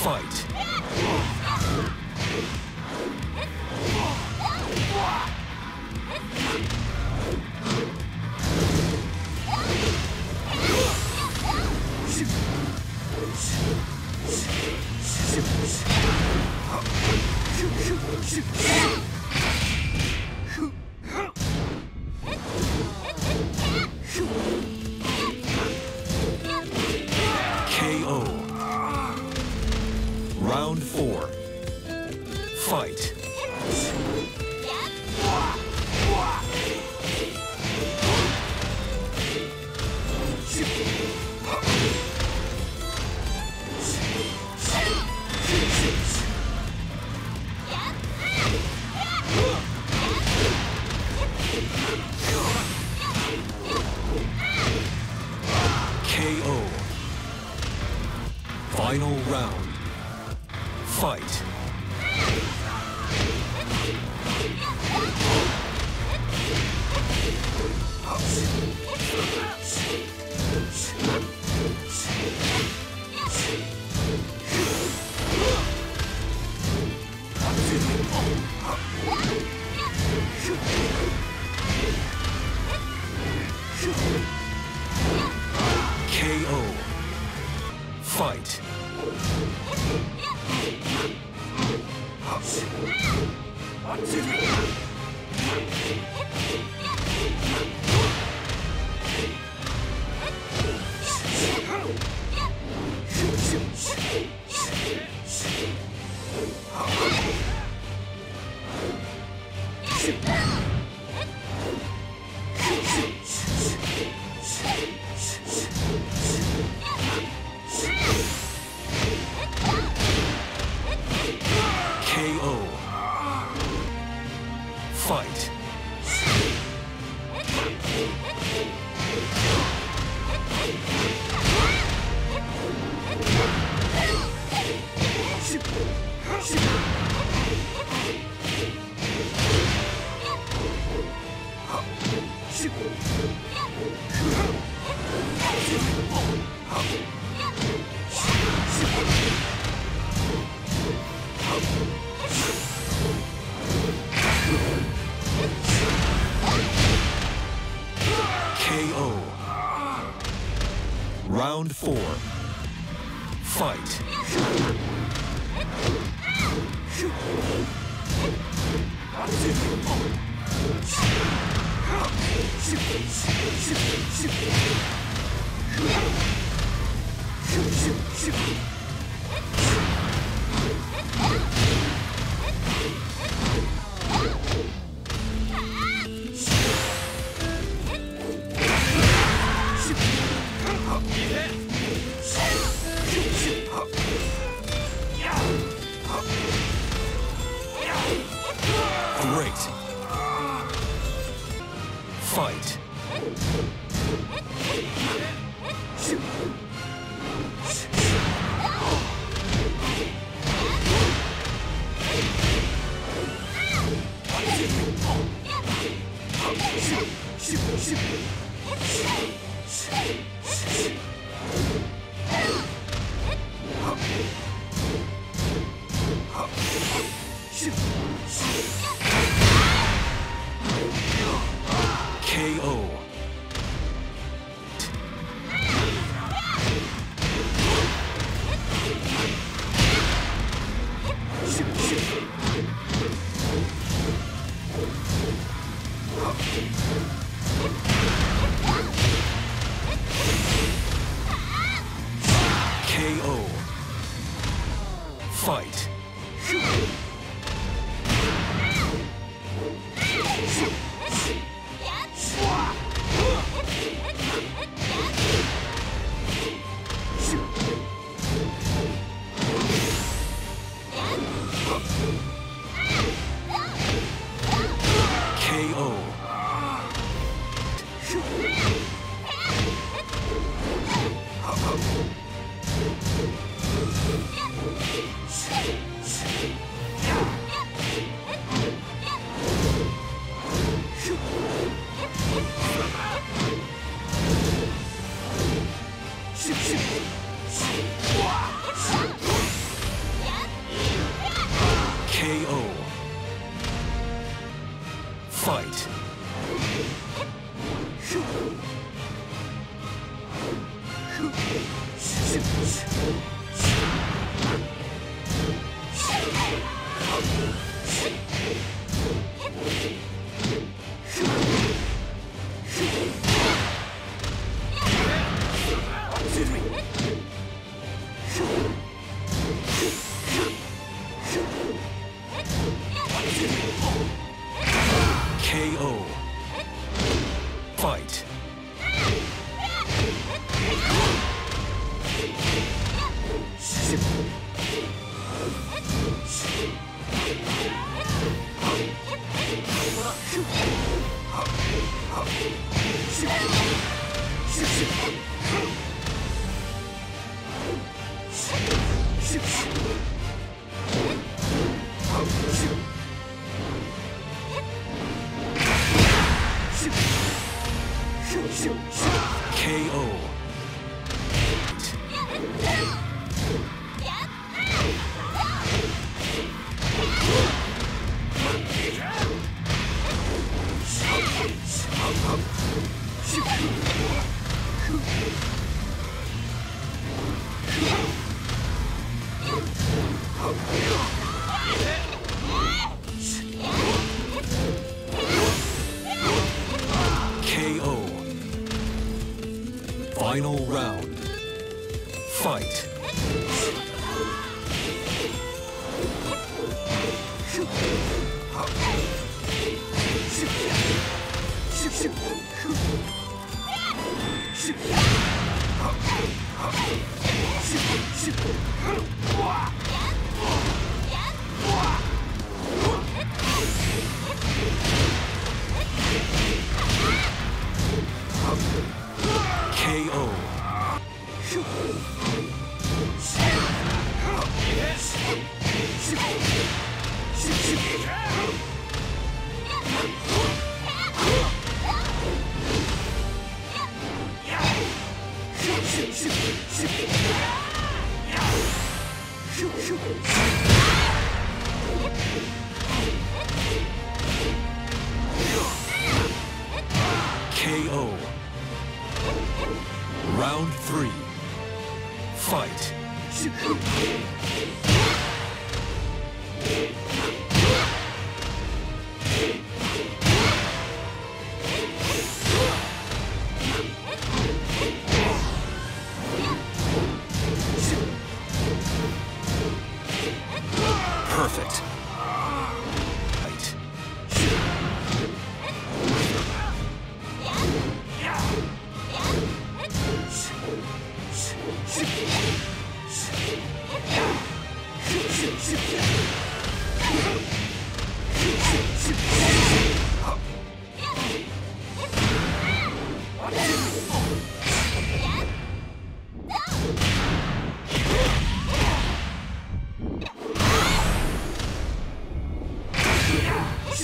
Fight. Final round. Fight. KO. KO. Final round. Fight.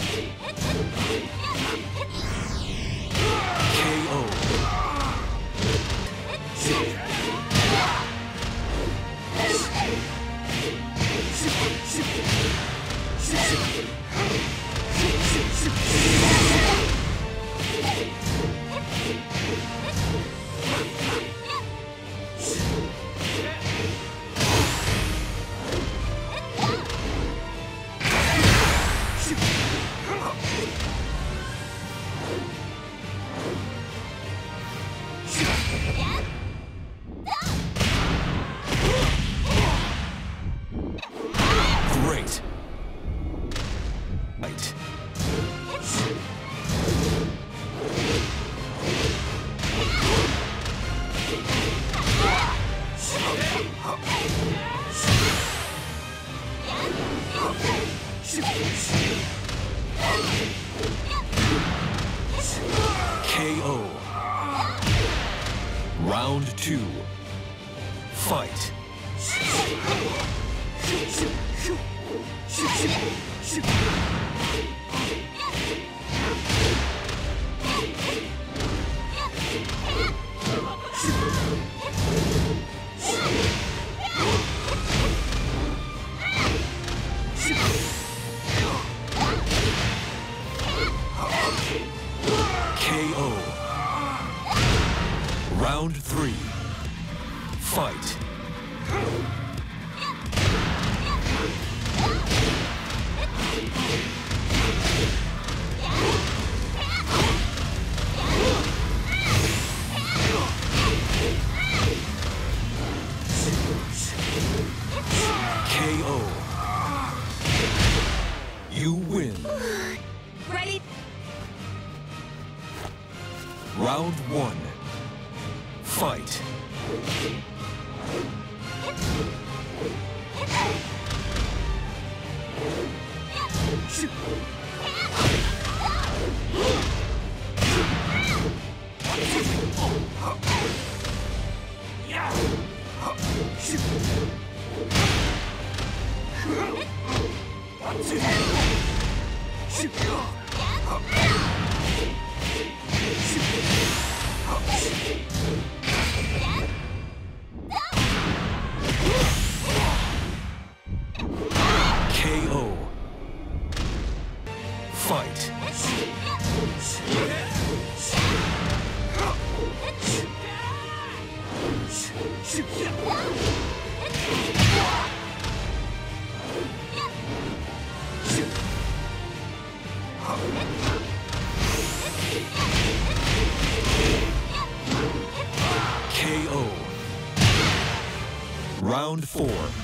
KO. KO. Round two. Round one. Round four.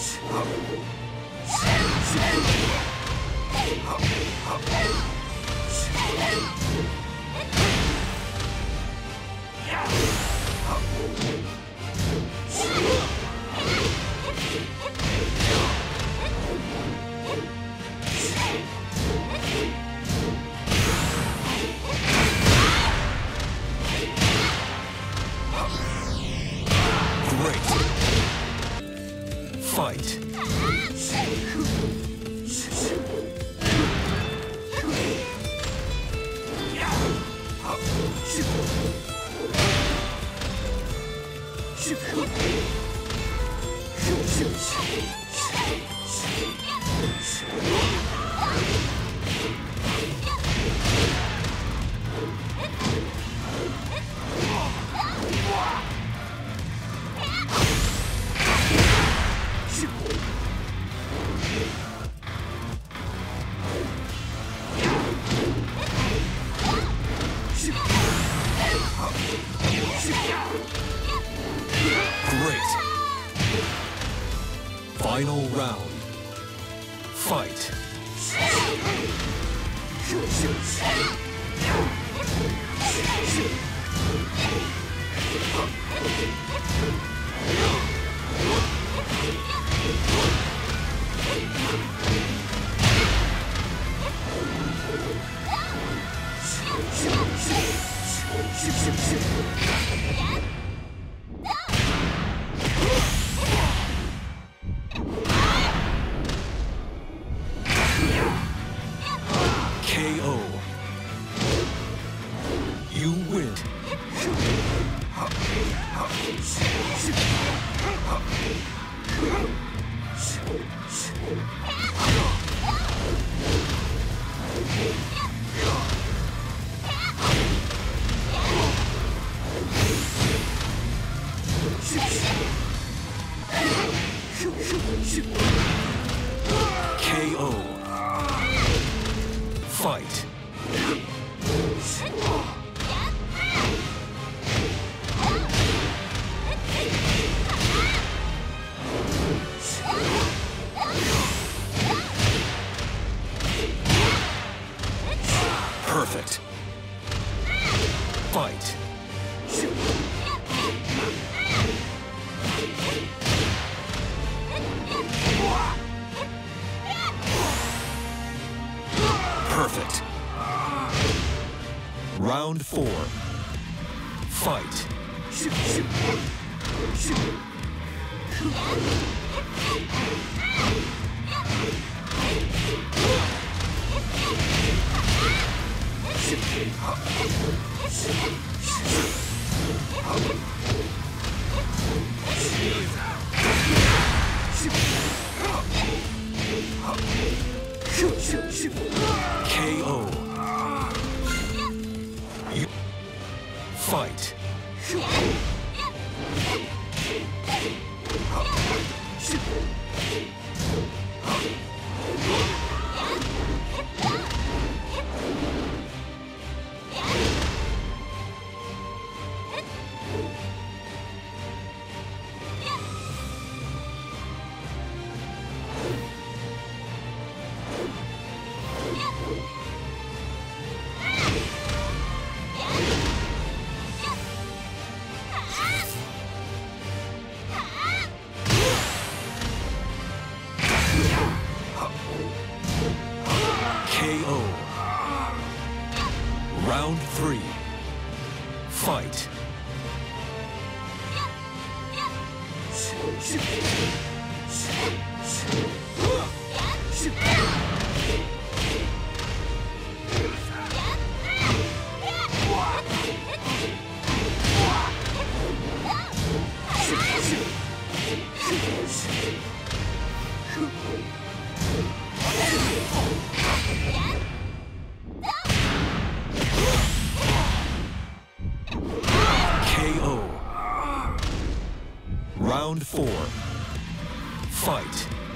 Great. KO. Round four. Fight. KO. Fight.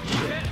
Fight.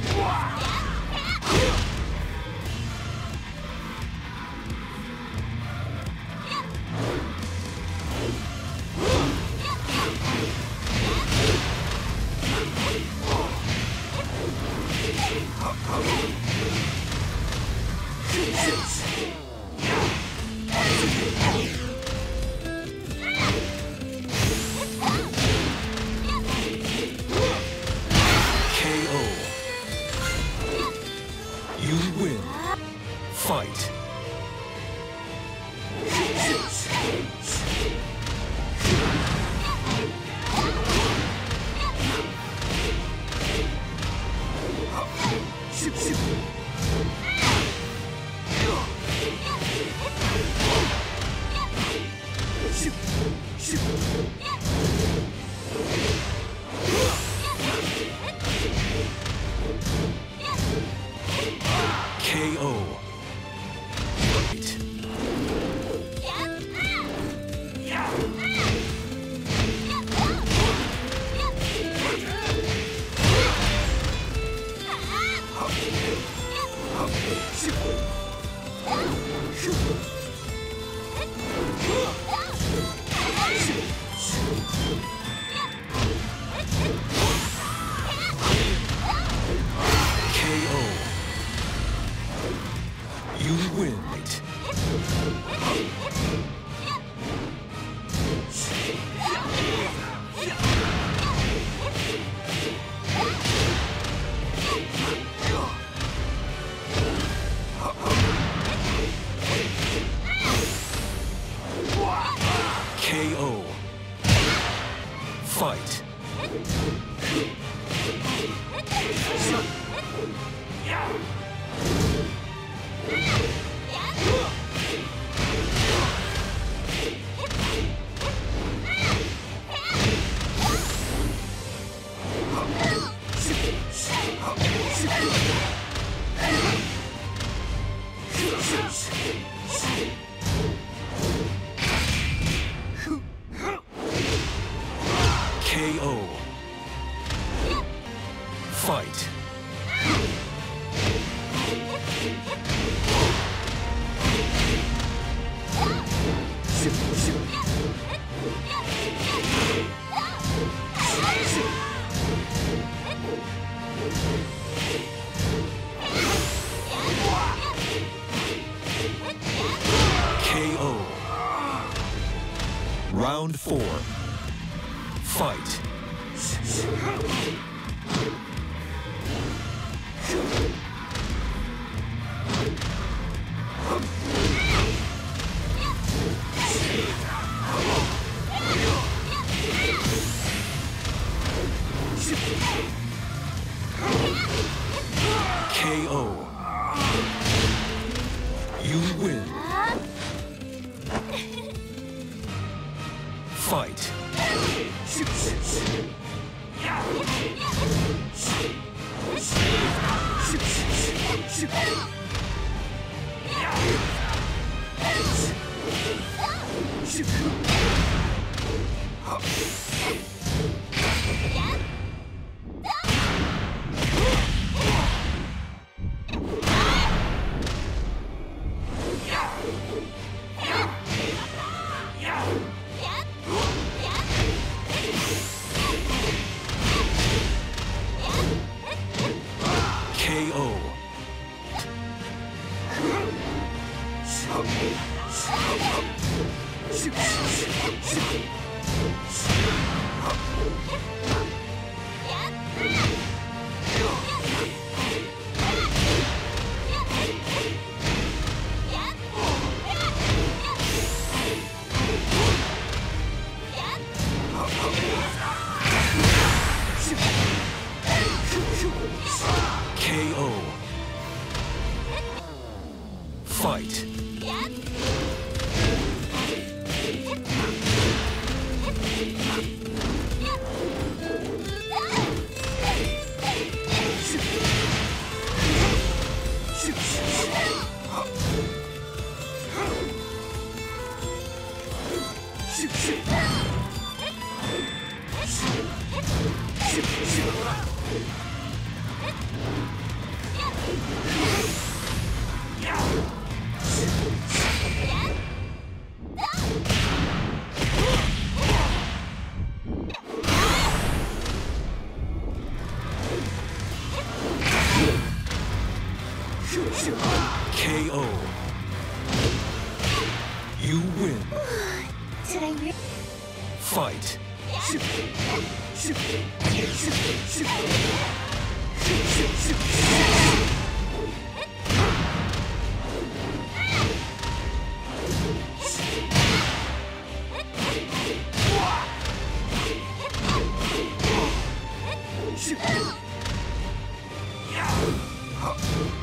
Fight. KO. Round four. Fight.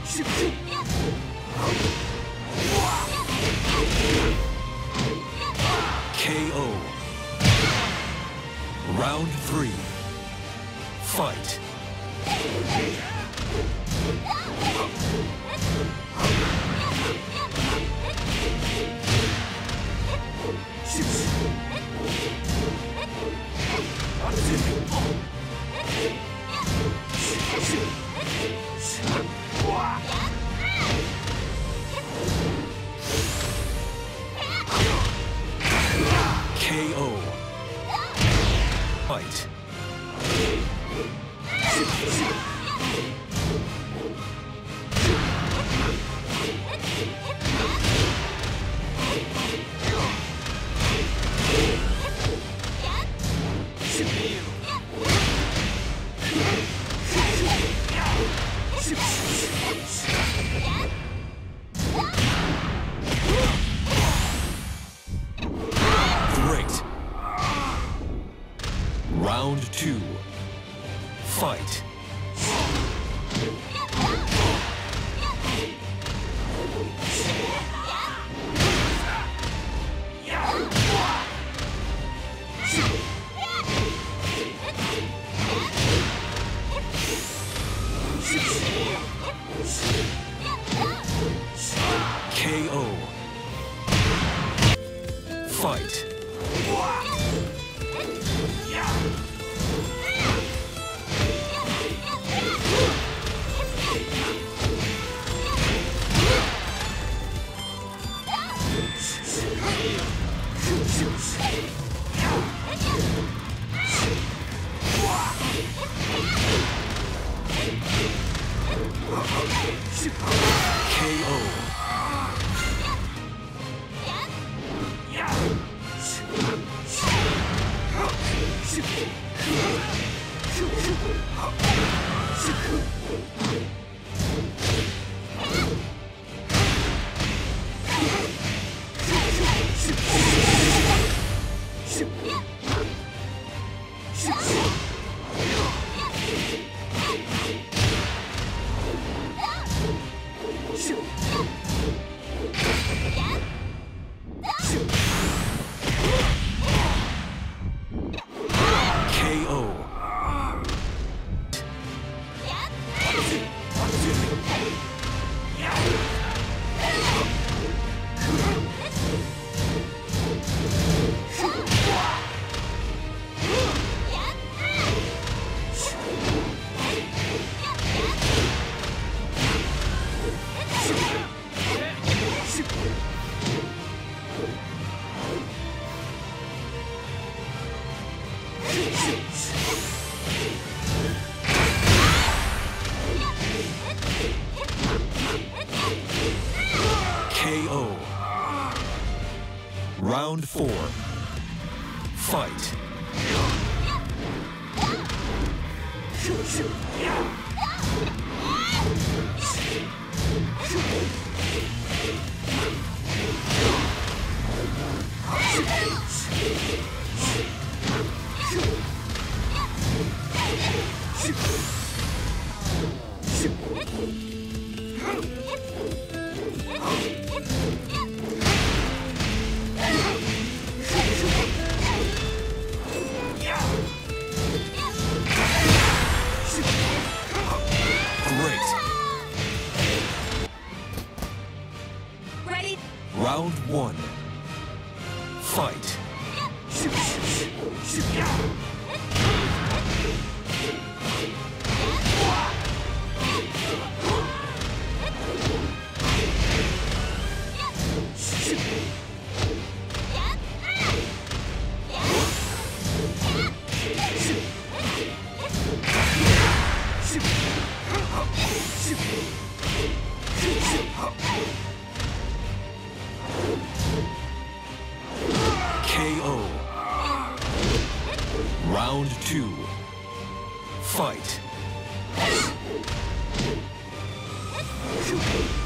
出勤 KO. KO.